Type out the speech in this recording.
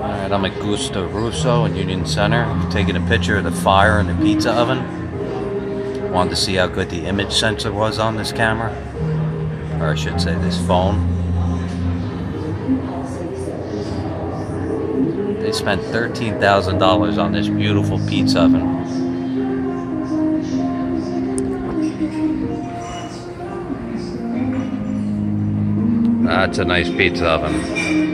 All right, I'm at Gusto Rosso in Union Center, taking a picture of the fire in the pizza oven. Wanted to see how good the image sensor was on this camera. Or I should say this phone. They spent $13,000 on this beautiful pizza oven. That's a nice pizza oven.